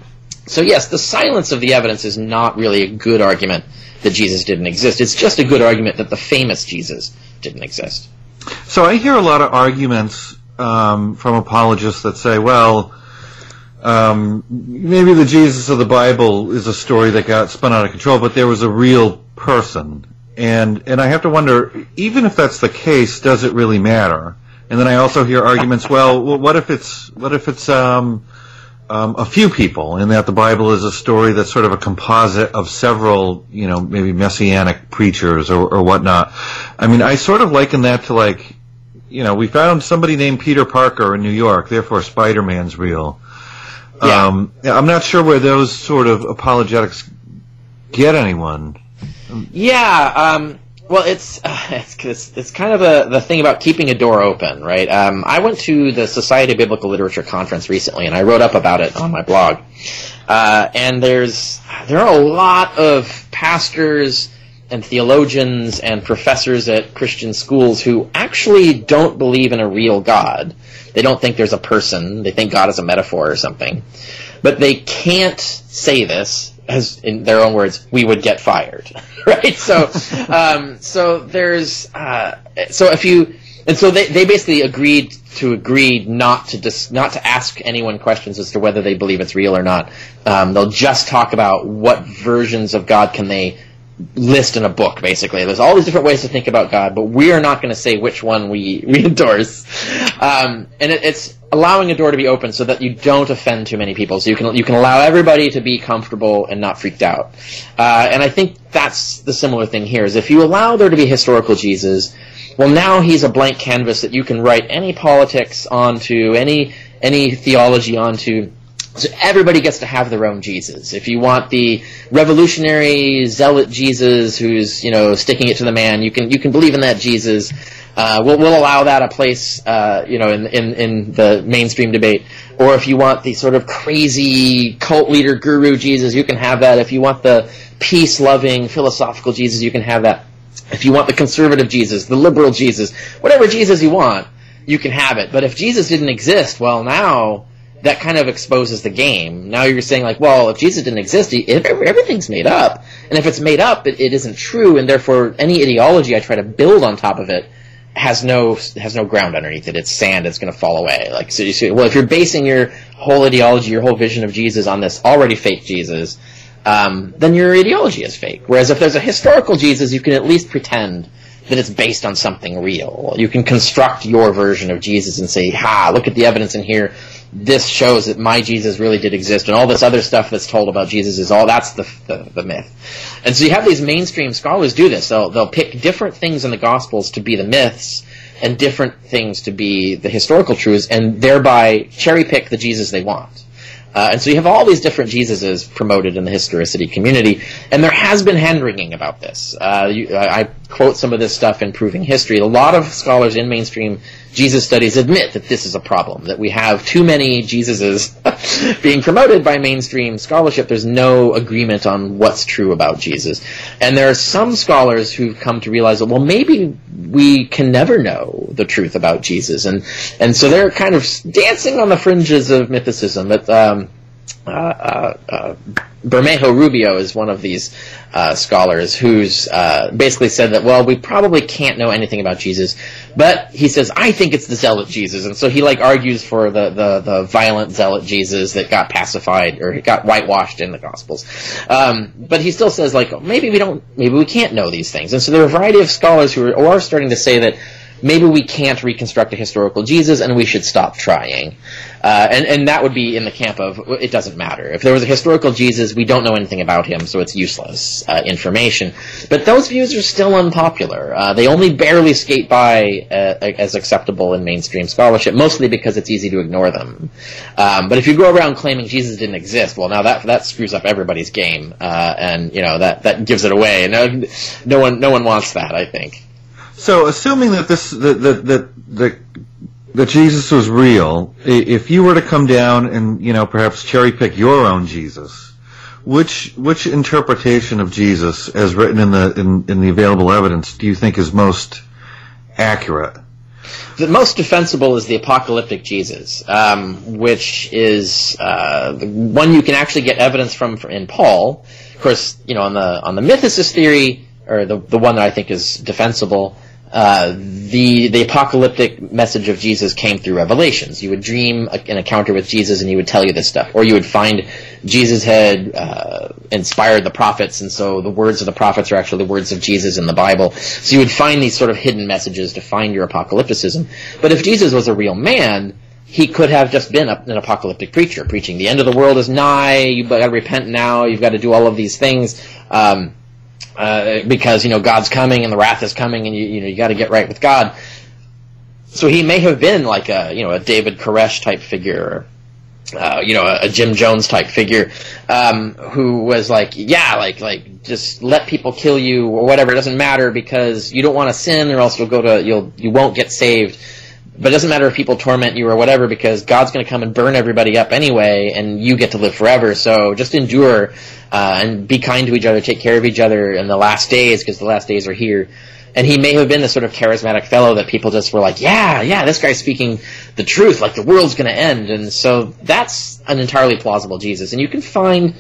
so yes, the silence of the evidence is not really a good argument that Jesus didn't exist. It's just a good argument that the famous Jesus didn't exist. So I hear a lot of arguments um, from apologists that say, well, um, maybe the Jesus of the Bible is a story that got spun out of control, but there was a real person. And, and I have to wonder, even if that's the case, does it really matter? And then I also hear arguments, well, what if it's, what if it's, um, um, a few people, in that the Bible is a story that's sort of a composite of several, you know, maybe messianic preachers or, or whatnot. I mean, I sort of liken that to like, you know, we found somebody named Peter Parker in New York, therefore Spider-Man's real. Yeah. Um, I'm not sure where those sort of apologetics get anyone. Yeah, um, well, it's, uh, *laughs* it's, it's kind of a, the thing about keeping a door open, right? Um, I went to the Society of Biblical Literature conference recently, and I wrote up about it on my blog. Uh, and there's there are a lot of pastors and theologians and professors at Christian schools who actually don't believe in a real God. They don't think there's a person. They think God is a metaphor or something. But they can't say this as in their own words, we would get fired, *laughs* right? So, um, so there's, uh, so if you, and so they, they basically agreed to agree not to dis, not to ask anyone questions as to whether they believe it's real or not. Um, they'll just talk about what versions of God can they list in a book, basically. There's all these different ways to think about God, but we are not going to say which one we, *laughs* we endorse. Um, and it, it's allowing a door to be open so that you don't offend too many people. So you can, you can allow everybody to be comfortable and not freaked out. Uh, and I think that's the similar thing here, is if you allow there to be historical Jesus, well now he's a blank canvas that you can write any politics onto, any, any theology onto, so everybody gets to have their own Jesus. If you want the revolutionary zealot Jesus who's you know sticking it to the man, you can you can believe in that Jesus. Uh, we'll, we'll allow that a place, uh, you know, in, in, in the mainstream debate. Or if you want the sort of crazy cult leader guru Jesus, you can have that. If you want the peace-loving philosophical Jesus, you can have that. If you want the conservative Jesus, the liberal Jesus, whatever Jesus you want, you can have it. But if Jesus didn't exist, well, now that kind of exposes the game. Now you're saying like, well, if Jesus didn't exist, everything's made up, and if it's made up, it, it isn't true, and therefore any ideology I try to build on top of it has no has no ground underneath it. It's sand. It's going to fall away. Like so, you see, well, if you're basing your whole ideology, your whole vision of Jesus on this already fake Jesus, um, then your ideology is fake. Whereas if there's a historical Jesus, you can at least pretend that it's based on something real. You can construct your version of Jesus and say, "Ha! Look at the evidence in here this shows that my Jesus really did exist, and all this other stuff that's told about Jesus is all that's the, the, the myth. And so you have these mainstream scholars do this. They'll they'll pick different things in the Gospels to be the myths, and different things to be the historical truths, and thereby cherry pick the Jesus they want. Uh, and so you have all these different Jesuses promoted in the historicity community, and there has been hand wringing about this. Uh, you, I quote some of this stuff in Proving History. A lot of scholars in mainstream Jesus studies admit that this is a problem, that we have too many Jesuses *laughs* being promoted by mainstream scholarship. There's no agreement on what's true about Jesus. And there are some scholars who've come to realize that, well, maybe we can never know the truth about Jesus. And, and so they're kind of dancing on the fringes of mythicism. But, um, uh, uh, uh, Bermejo Rubio is one of these uh, scholars who's uh, basically said that well we probably can't know anything about Jesus, but he says I think it's the zealot Jesus, and so he like argues for the, the, the violent zealot Jesus that got pacified or got whitewashed in the Gospels, um, but he still says like maybe we don't maybe we can't know these things, and so there are a variety of scholars who are, are starting to say that maybe we can't reconstruct a historical Jesus and we should stop trying. Uh, and, and that would be in the camp of it doesn't matter. If there was a historical Jesus, we don't know anything about him, so it's useless uh, information. But those views are still unpopular. Uh, they only barely skate by uh, as acceptable in mainstream scholarship, mostly because it's easy to ignore them. Um, but if you go around claiming Jesus didn't exist, well, now that that screws up everybody's game, uh, and you know that that gives it away. No, no one no one wants that. I think. So, assuming that this that that that, that, that Jesus was real, if you were to come down and you know perhaps cherry pick your own Jesus, which which interpretation of Jesus, as written in the in, in the available evidence, do you think is most accurate? The most defensible is the apocalyptic Jesus, um, which is uh, the one you can actually get evidence from in Paul. Of course, you know on the on the mythicist theory, or the the one that I think is defensible uh, the the apocalyptic message of Jesus came through revelations. You would dream an encounter with Jesus, and he would tell you this stuff, or you would find Jesus had uh, inspired the prophets, and so the words of the prophets are actually the words of Jesus in the Bible. So you would find these sort of hidden messages to find your apocalypticism. But if Jesus was a real man, he could have just been an apocalyptic preacher, preaching the end of the world is nigh. You've got to repent now. You've got to do all of these things. Um, uh, because you know God's coming and the wrath is coming, and you you know you got to get right with God. So he may have been like a you know a David Koresh type figure, or, uh, you know a, a, Jim Jones type figure, um, who was like yeah like like just let people kill you or whatever. It doesn't matter because you don't want to sin, or else you'll go to you'll you won't get saved. But it doesn't matter if people torment you or whatever because God's going to come and burn everybody up anyway, and you get to live forever. So just endure uh, and be kind to each other, take care of each other in the last days because the last days are here. And he may have been the sort of charismatic fellow that people just were like, yeah, yeah, this guy's speaking the truth, like the world's going to end. And so that's an entirely plausible Jesus. And you can find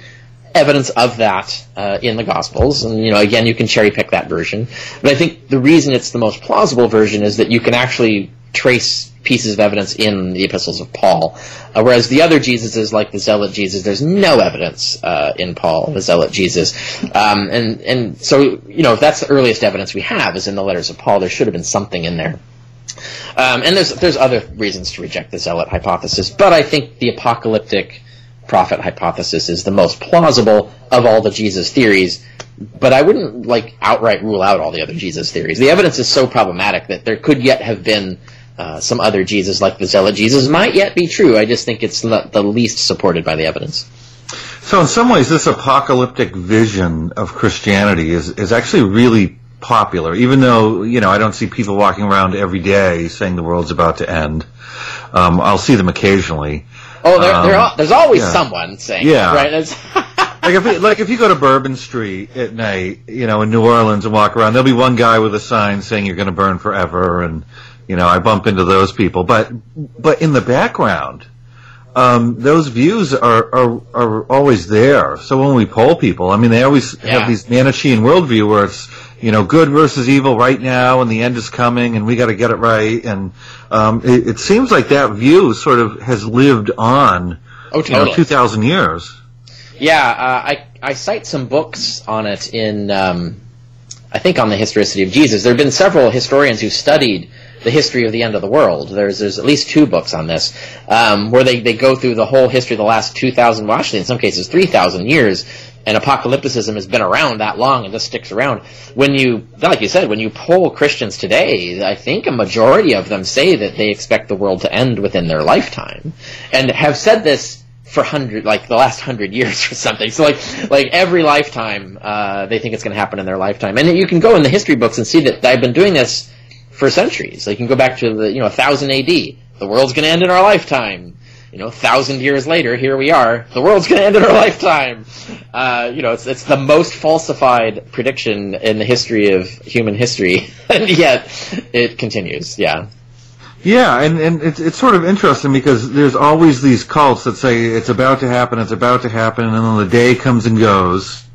evidence of that uh, in the Gospels, and you know, again, you can cherry pick that version. But I think the reason it's the most plausible version is that you can actually trace pieces of evidence in the epistles of Paul, uh, whereas the other Jesuses, like the Zealot Jesus, there's no evidence uh, in Paul, the Zealot Jesus, um, and and so you know, if that's the earliest evidence we have is in the letters of Paul, there should have been something in there. Um, and there's there's other reasons to reject the zealot hypothesis, but I think the apocalyptic prophet hypothesis is the most plausible of all the Jesus theories. But I wouldn't like outright rule out all the other Jesus theories. The evidence is so problematic that there could yet have been uh, some other Jesus, like the zealot Jesus, might yet be true. I just think it's not the least supported by the evidence. So in some ways, this apocalyptic vision of Christianity is is actually really popular, even though you know I don't see people walking around every day saying the world's about to end. Um, I'll see them occasionally. Oh, there, um, there, there's always yeah. someone saying, yeah, right. *laughs* like if you, like if you go to Bourbon Street at night, you know, in New Orleans and walk around, there'll be one guy with a sign saying you're going to burn forever, and you know, I bump into those people. But but in the background, um, those views are, are are always there. So when we poll people, I mean, they always yeah. have these Manichean worldview where it's you know, good versus evil right now, and the end is coming, and we got to get it right. And um, it, it, seems like that view sort of has lived on, oh, totally. you know, two thousand years. Yeah, uh, I I cite some books on it in, um, I think, on the historicity of Jesus. There have been several historians who studied the history of the end of the world. There's there's at least two books on this, um, where they, they go through the whole history of the last two thousand, well, actually in some cases three thousand years, and apocalypticism has been around that long and just sticks around. When you, like you said, when you poll Christians today, I think a majority of them say that they expect the world to end within their lifetime, and have said this for hundred, like the last hundred years or something. So like, like every lifetime, uh, they think it's going to happen in their lifetime. And you can go in the history books and see that I've been doing this for centuries. Like you can go back to the, you know, 1000 AD. The world's going to end in our lifetime you know, thousand years later, here we are. The world's going to end in our *laughs* lifetime. Uh, you know, it's it's the most falsified prediction in the history of human history, *laughs* and yet it continues. Yeah. Yeah, and, and it's, it's sort of interesting because there's always these cults that say it's about to happen, it's about to happen, and then the day comes and goes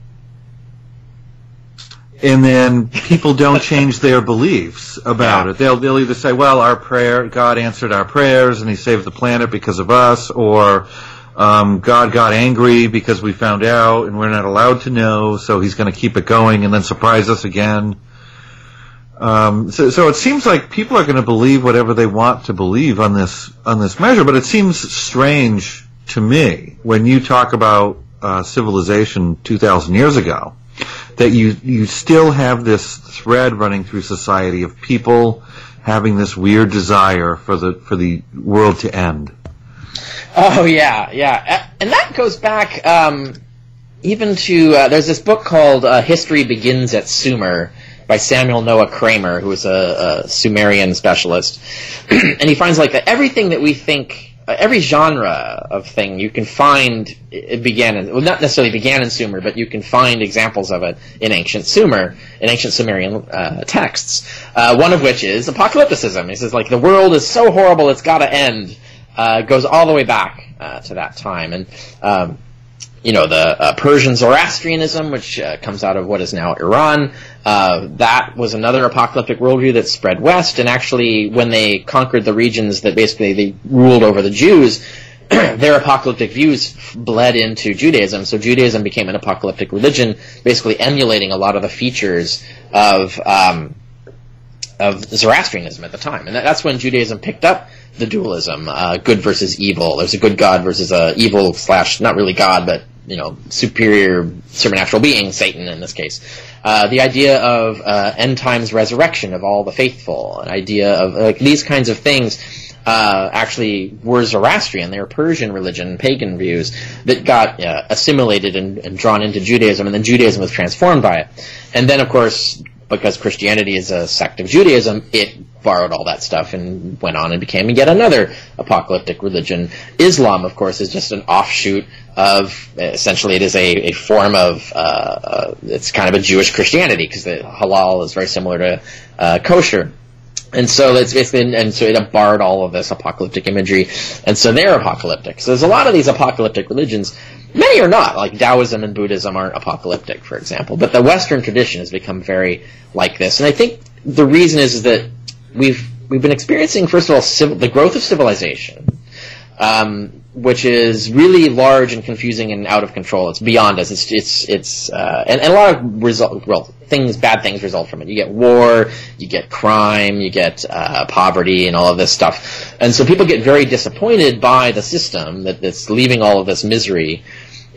and then people don't change their beliefs about yeah. it. They'll they'll either say, "Well, our prayer, God answered our prayers, and He saved the planet because of us," or um, "God got angry because we found out, and we're not allowed to know, so He's going to keep it going and then surprise us again." Um, so, so it seems like people are going to believe whatever they want to believe on this on this measure, but it seems strange to me when you talk about uh, civilization two thousand years ago that you you still have this thread running through society of people having this weird desire for the for the world to end. Oh yeah, yeah, and that goes back um, even to uh, there's this book called uh, History Begins at Sumer by Samuel Noah Kramer, who is a, a Sumerian specialist, *clears throat* and he finds like that everything that we think every genre of thing you can find it began in, well not necessarily began in Sumer, but you can find examples of it in ancient Sumer, in ancient Sumerian uh, texts. Uh, one of which is apocalypticism. He says like the world is so horrible it's got to end. Uh, goes all the way back uh, to that time, and um, you know, the uh, Persian Zoroastrianism, which uh, comes out of what is now Iran. Uh, that was another apocalyptic worldview that spread west. And actually, when they conquered the regions that basically they ruled over the Jews, *clears throat* their apocalyptic views bled into Judaism. So Judaism became an apocalyptic religion, basically emulating a lot of the features of um, of Zoroastrianism at the time. And that's when Judaism picked up the dualism, uh, good versus evil. There's a good God versus a evil slash not really God, but you know, superior supernatural being, Satan in this case. Uh, the idea of uh, end times resurrection of all the faithful, an idea of like these kinds of things. Uh, actually were Zoroastrian. They were Persian religion, pagan views that got uh, assimilated and, and, drawn into Judaism, and then Judaism was transformed by it. And then, of course, because Christianity is a sect of Judaism, it borrowed all that stuff and went on and became yet another apocalyptic religion. Islam, of course, is just an offshoot of essentially it is a, a form of uh, uh, it's kind of a Jewish Christianity because the halal is very similar to uh, kosher. And so it's, been, and so it borrowed all of this apocalyptic imagery, and so they're apocalyptic. So there's a lot of these apocalyptic religions, many are not. Like Taoism and Buddhism aren't apocalyptic, for example. But the Western tradition has become very like this, and I think the reason is that we've we've been experiencing, first of all, civil, the growth of civilization, um, which is really large and confusing and out of control. It's beyond us. It's it's it's uh, and, and a lot of result well things bad things result from it. You get war, you get crime, you get uh, poverty, and all of this stuff. And so people get very disappointed by the system that, that's leaving all of this misery.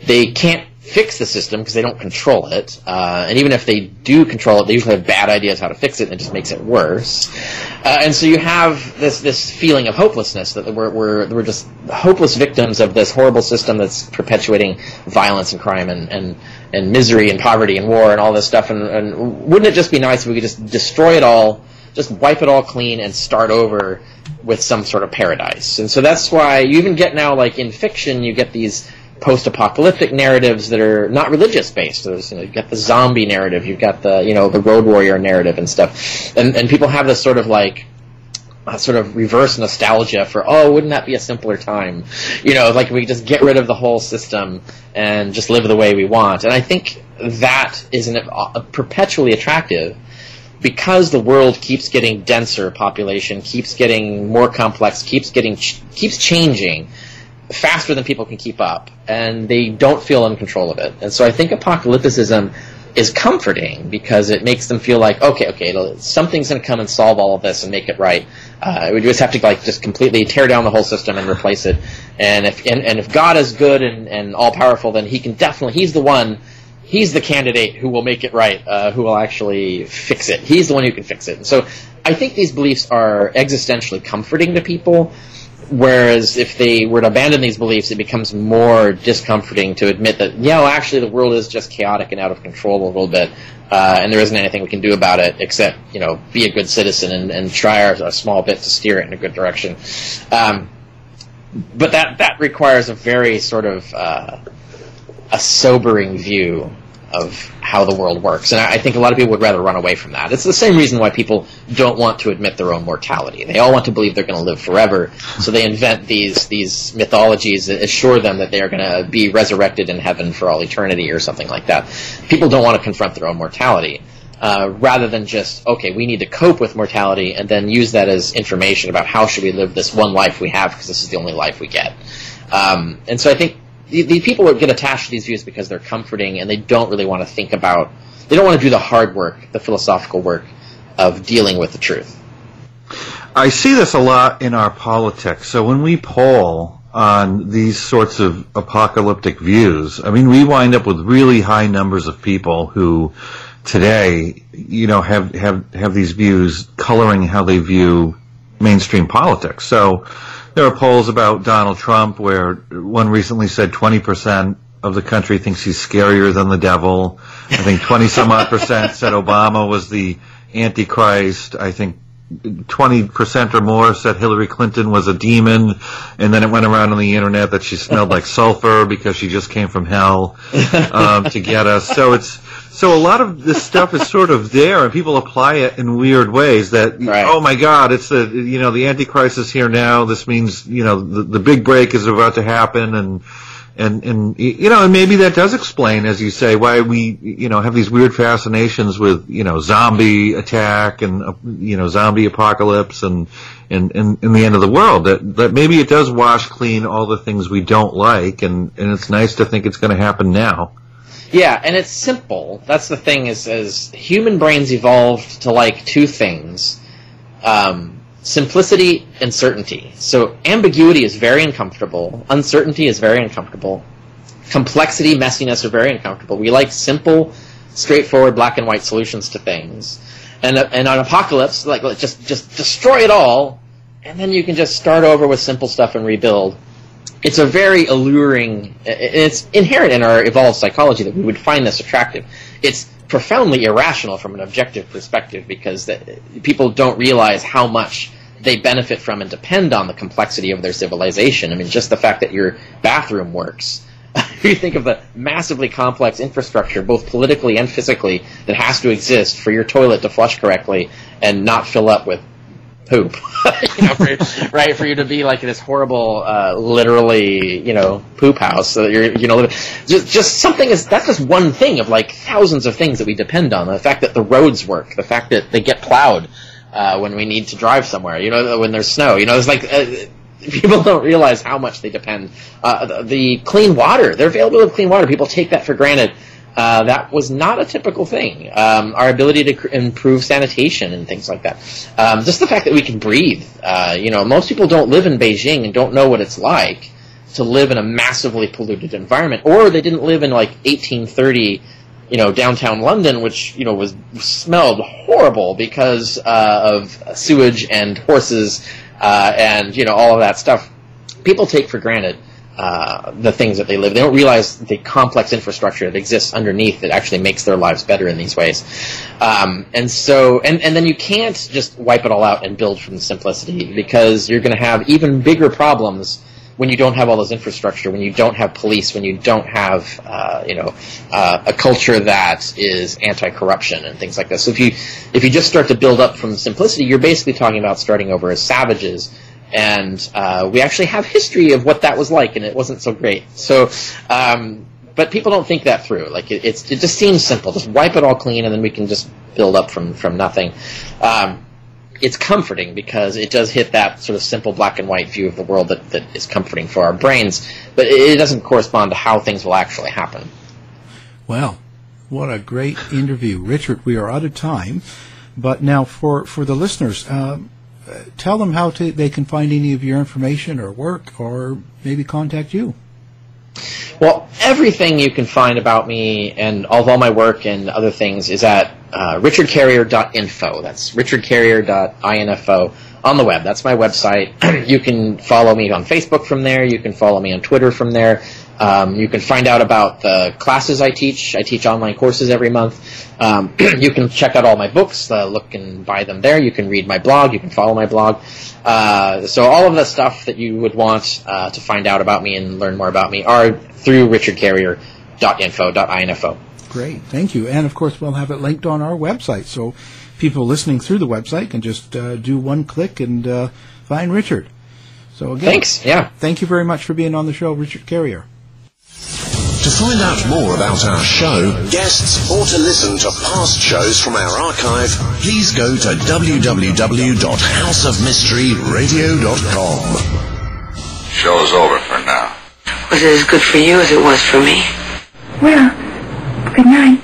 They can't fix the system because they don't control it. Uh, and even if they do control it, they usually have bad ideas how to fix it, and it just makes it worse. Uh, and so you have this this feeling of hopelessness that we're, we're we're just hopeless victims of this horrible system that's perpetuating violence and crime and and, and misery and poverty and war and all this stuff. And, and wouldn't it just be nice if we could just destroy it all, just wipe it all clean, and start over? with some sort of paradise. And so that's why you even get now, like in fiction, you get these post-apocalyptic narratives that are not religious based. There's, you you've got the zombie narrative, you've got the you know the road warrior narrative and stuff, and and people have this sort of like uh, sort of reverse nostalgia for oh wouldn't that be a simpler time? You know like we just get rid of the whole system and just live the way we want. And i think that is an, uh, perpetually attractive because the world keeps getting denser population keeps getting more complex keeps getting ch- keeps changing faster than people can keep up, and they don't feel in control of it. And so I think apocalypticism is comforting because it makes them feel like, okay, okay, something's going to come and solve all of this and make it right. Uh, we just have to like just completely tear down the whole system and replace it. And if and, and if God is good and, and all powerful, then He can definitely He's the one. He's the candidate who will make it right, uh, who will actually fix it. He's the one who can fix it. And so I think these beliefs are existentially comforting to people Whereas if they were to abandon these beliefs, it becomes more discomforting to admit that, yeah, well, actually the world is just chaotic and out of control a little bit, uh, and there isn't anything we can do about it except, you know, be a good citizen and, and try our, a small bit to steer it in a good direction. Um, but that, that requires a very sort of uh, a sobering view of how the world works. And I think a lot of people would rather run away from that. It's the same reason why people don't want to admit their own mortality. They all want to believe they're going to live forever, so they invent these these mythologies that assure them that they are going to be resurrected in heaven for all eternity or something like that. People don't want to confront their own mortality. Uh, rather than just okay, we need to cope with mortality and then use that as information about how should we live this one life we have because this is the only life we get. Um, and so I think these people get attached to these views because they're comforting and they don't really want to think about they don't want to do the hard work the philosophical work of dealing with the truth. I see this a lot in our politics. So when we poll on these sorts of apocalyptic views i mean we wind up with really high numbers of people who today you know have have have these views coloring how they view mainstream politics. So there are polls about Donald Trump where one recently said 20% of the country thinks he's scarier than the devil. I think 20 some odd percent said Obama was the Antichrist. I think 20% or more said Hillary Clinton was a demon, and then it went around on the internet that she smelled like sulfur because she just came from hell um, to get us. So it's so a lot of this stuff is sort of there, and people apply it in weird ways. That right. oh my God, it's the you know the antichrist is here now. This means you know the, the big break is about to happen, and and and you know and maybe that does explain, as you say, why we you know have these weird fascinations with you know zombie attack and uh, you know zombie apocalypse and and and, and the end of the world. That that maybe it does wash clean all the things we don't like, and and it's nice to think it's going to happen now. Yeah, and it's simple. That's the thing is, as human brains evolved to like two things. Um, simplicity and certainty. So ambiguity is very uncomfortable. Uncertainty is very uncomfortable. Complexity, messiness are very uncomfortable. We like simple, straightforward, black and white solutions to things. And, and on apocalypse, like just just destroy it all, and then you can just start over with simple stuff and rebuild it's a very alluring. It's inherent in our evolved psychology that we would find this attractive. It's profoundly irrational from an objective perspective because the, people don't realize how much they benefit from and depend on the complexity of their civilization. I mean, just the fact that your bathroom works. *laughs* you think of the massively complex infrastructure, both politically and physically, that has to exist for your toilet to flush correctly and not fill up with poop. *laughs* you know, for, right? For you to be like this horrible, uh, literally, you know, poop house. So that you're, you know, just just something is that's just one thing of like thousands of things that we depend on. The fact that the roads work, the fact that they get plowed uh, when we need to drive somewhere. You know, when there's snow. You know, it's like. Uh, people *laughs* don't realize how much they depend. Uh, the, clean water, the availability of clean water, people take that for granted. Uh, that was not a typical thing. Um, our ability to cr- improve sanitation and things like that. Um, just the fact that we can breathe. Uh, you know, most people don't live in Beijing and don't know what it's like to live in a massively polluted environment, or they didn't live in like 1830, you know, downtown London, which you know was smelled horrible because uh, of sewage and horses uh, and you know all of that stuff. People take for granted uh, the things that they live. They don't realize the complex infrastructure that exists underneath that actually makes their lives better in these ways. Um, and so, and, and then you can't just wipe it all out and build from simplicity because you're going to have even bigger problems when you don't have all this infrastructure, when you don't have police, when you don't have, uh, you know, uh, a culture that is anti-corruption and things like this. So if you if you just start to build up from simplicity, you're basically talking about starting over as savages and uh, we actually have history of what that was like, and it wasn't so great. So, um, but people don't think that through. Like it, it's, it just seems simple. Just wipe it all clean, and then we can just build up from from nothing. Um, it's comforting because it does hit that sort of simple black and white view of the world that, that is comforting for our brains, but it, doesn't correspond to how things will actually happen. Well, what a great interview, Richard. We are out of time, but now for for the listeners. Um, tell them how to, they can find any of your information or work or maybe contact you. Well, everything you can find about me and all of all my work and other things is at uh, richardcarrier.info. That's richardcarrier.info on the web. That's my website. *clears throat* you can follow me on Facebook from there. You can follow me on Twitter from there. Um, you can find out about the classes I teach. I teach online courses every month. Um, *clears throat* you can check out all my books, uh, look and buy them there. You can read my blog. You can follow my blog. Uh, so all of the stuff that you would want uh, to find out about me and learn more about me are through richardcarrier.info.info. Great, thank you. And of course, we'll have it linked on our website, so people listening through the website can just uh, do one click and uh, find Richard. So again, thanks. Yeah, thank you very much for being on the show, Richard Carrier. To find out more about our show, guests, or to listen to past shows from our archive, please go to www.houseofmysteryradio.com. Show's over for now. Was it as good for you as it was for me? Well, good night.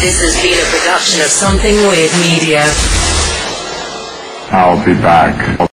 This has been a production of Something Weird Media. I'll be back.